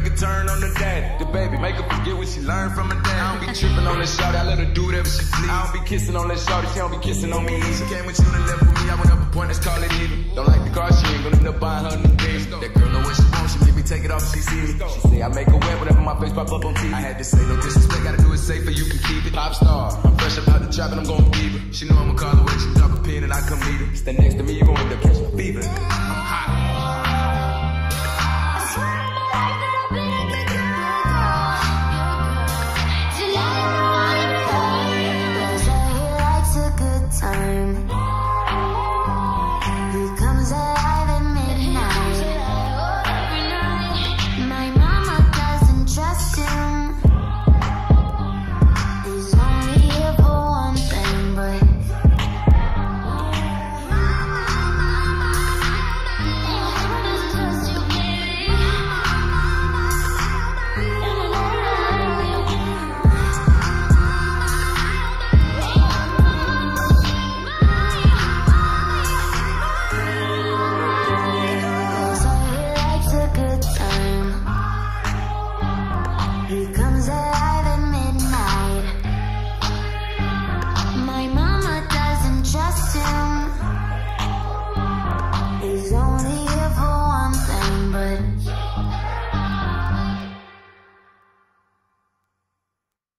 a turn on the dad. DaBaby make her forget what she learned from her dad. I don't be tripping on that shorty, I let her do whatever she please. I don't be kissing on that shorty, she don't be kissing on me. She came with you and left with me, I went up a point, let's call it even. Don't like the car, she ain't gonna end up buying her new things. That girl know what she wants, she make me take it off, she see me. She say I make her wet whenever my face pop up on TV. I had to say no disrespect, gotta do it safer, you can keep it. Pop star, I'm fresh up out the trap and I'm keep it. She know I'ma call her when she drop a pin and I come meet her. Stand next to me, you gon' end up catching fever.